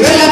Yo